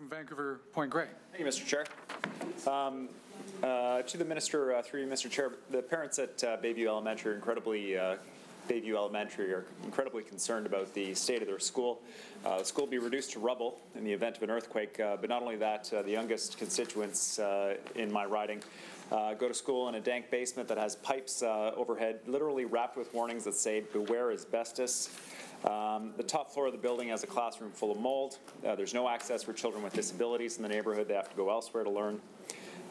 from Vancouver Point Grey. Thank you, Mr. Chair. Um, uh, To the Minister, uh, through you, Mr. Chair, the parents at uh, Bayview Elementary are incredibly, uh, Bayview Elementary are incredibly concerned about the state of their school. Uh, The school will be reduced to rubble in the event of an earthquake, uh, but not only that, uh, the youngest constituents uh, in my riding uh, go to school in a dank basement that has pipes overhead, literally wrapped with warnings that say, beware asbestos. Um, The top floor of the building has a classroom full of mold. Uh, There's no access for children with disabilities in the neighborhood. They have to go elsewhere to learn.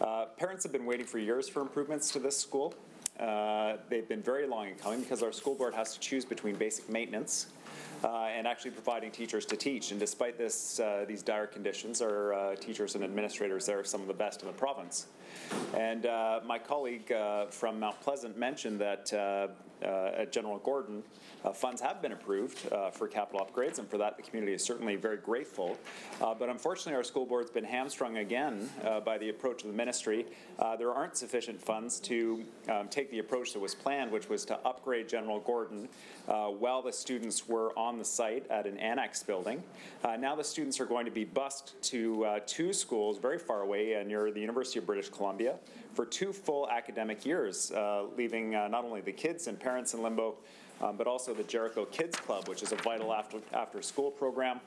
Uh, Parents have been waiting for years for improvements to this school. Uh, They've been very long in coming because our school board has to choose between basic maintenance uh, and actually providing teachers to teach. And despite this, uh, these dire conditions, our uh, teachers and administrators there are some of the best in the province. And uh, my colleague uh, from Mount Pleasant mentioned that at General Gordon, funds have been approved for capital upgrades, and for that the community is certainly very grateful. But unfortunately, our school board's been hamstrung again by the approach of the ministry. There aren't sufficient funds to um, take the approach that was planned, which was to upgrade General Gordon while the students were on the site at an annex building. Uh, now the students are going to be bused to uh, two schools very far away uh, near the University of British Columbia for two full academic years, uh, leaving uh, not only the kids and parents in limbo, um, but also the Jericho Kids Club, which is a vital after, after school program.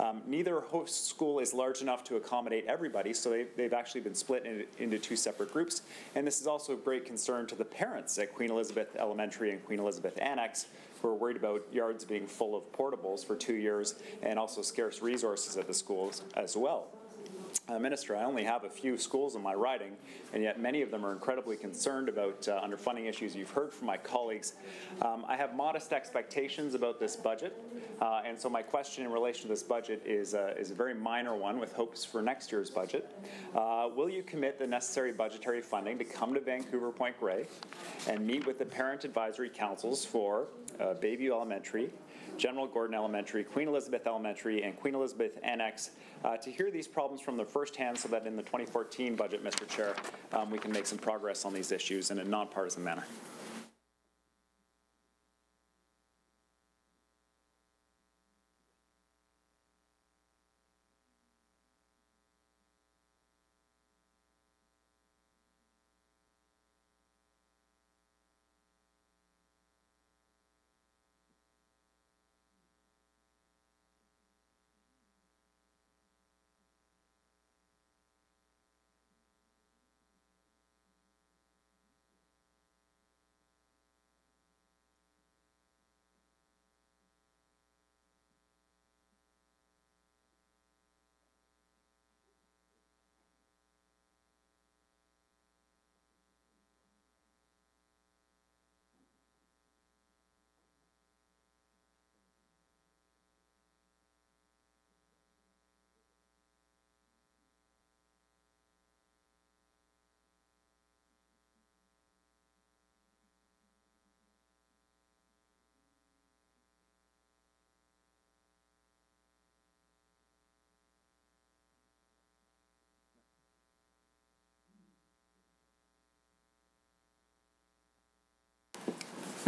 Um, neither host school is large enough to accommodate everybody, so they've, they've actually been split in, into two separate groups. And this is also of great concern to the parents at Queen Elizabeth Elementary and Queen Elizabeth Annex, who are worried about yards being full of portables for two years and also scarce resources at the schools as well. Uh, Minister, I only have a few schools in my riding, and yet many of them are incredibly concerned about uh, underfunding issues. You've heard from my colleagues. Um, I have modest expectations about this budget, uh, and so my question in relation to this budget is, uh, is a very minor one with hopes for next year's budget. Uh, will you commit the necessary budgetary funding to come to Vancouver Point Grey and meet with the parent advisory councils for Bayview Elementary, General Gordon Elementary, Queen Elizabeth Elementary, and Queen Elizabeth Annex uh, to hear these problems from the first hand so that in the 2014 budget, Mr. Chair, um, we can make some progress on these issues in a nonpartisan manner.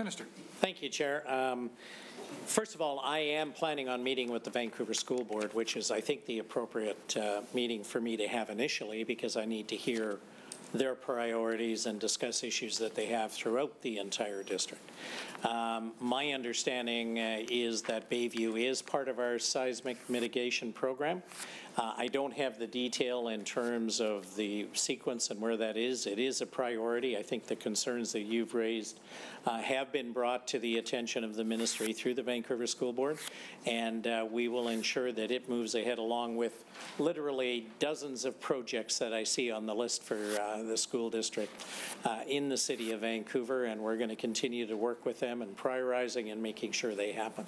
Minister. Thank you, Chair. Um, First of all, I am planning on meeting with the Vancouver School Board, which is, I think, the appropriate uh, meeting for me to have initially because I need to hear their priorities and discuss issues that they have throughout the entire district. Um, My understanding uh, is that Bayview is part of our seismic mitigation program. Uh, I don't have the detail in terms of the sequence and where that is. It is a priority. I think the concerns that you've raised uh, have been brought to the attention of the ministry through the Vancouver School Board, and uh, we will ensure that it moves ahead along with literally dozens of projects that I see on the list for uh, the school district uh, in the city of Vancouver, and we're going to continue to work with them and prioritizing and making sure they happen.